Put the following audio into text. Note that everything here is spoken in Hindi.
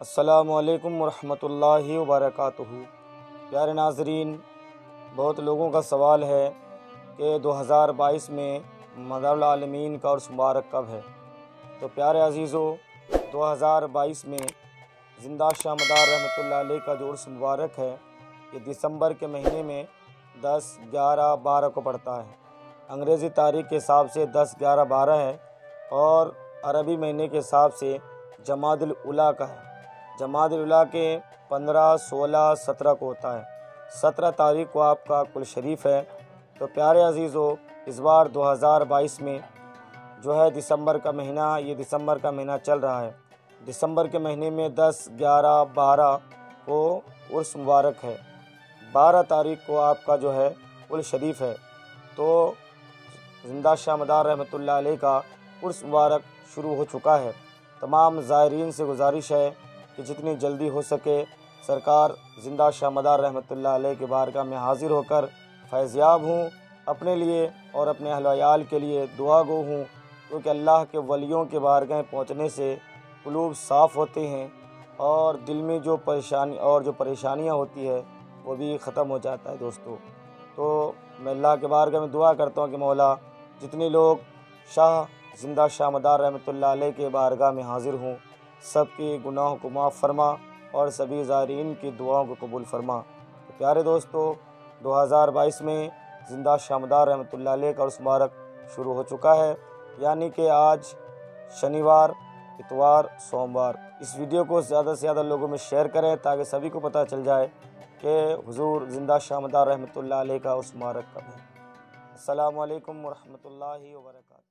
असलकम वरहमतुल्लाहि वबरकातुहू। प्यारे नाजरीन बहुत लोगों का सवाल है कि 2022 में मदारमीन का उर्स मुबारक कब है? तो प्यारे अजीज़ों 2022 में ज़िंदा शाह मदार रहमत का जो उर्स मुबारक है ये दिसंबर के महीने में 10, 11, 12 को पड़ता है। अंग्रेज़ी तारीख के हिसाब से 10, 11, 12 है और अरबी महीने के हिसाब से जमादुल उला का है। जमातुल्ला के पंद्रह सोलह सत्रह को होता है। सत्रह तारीख को आपका कुल शरीफ है। तो प्यारे अजीज़ों इस बार 2022 में जो है दिसंबर का महीना ये दिसंबर का महीना चल रहा है। दिसंबर के महीने में 10, 11, 12 को उर्स मुबारक है। 12 तारीख को आपका जो है कुल शरीफ है। तो ज़िंदा शाह मदार रहमत का उर्स मुबारक शुरू हो चुका है। तमाम ज़ायरीन से गुजारिश है कि जितनी जल्दी हो सके सरकार ज़िंदा शाह मदार रहमत के बारगाह में हाज़िर होकर फैज़याब हूँ, अपने लिए और अपने अहलयाल के लिए दुआ गो हूँ, क्योंकि अल्लाह के वलियों के बारगाह पहुँचने से कलूब साफ़ होते हैं और दिल में जो परेशानी और जो परेशानियाँ होती है, वो भी ख़त्म हो जाता है दोस्तों। तो मैं अल्लाह के बारगाह में दुआ करता हूँ कि मौला जितने लोग शाह ज़िंदा शाह मदार रहमत के बारगाह में हाज़िर हूँ सबके गुनाहों को माफ़ फरमा और सभी ज़ारीन की दुआओं को कबूल फरमा। तो प्यारे दोस्तों 2022 में ज़िंदा शामदार रहमत का उस मुबारक शुरू हो चुका है। यानी कि आज शनिवार, इतवार, सोमवार। इस वीडियो को ज़्यादा से ज़्यादा लोगों में शेयर करें ताकि सभी को पता चल जाए कि हुजूर ज़िंदा शामदार रहमत का स्मारक कब है। अल्लाम वरहमल वर्का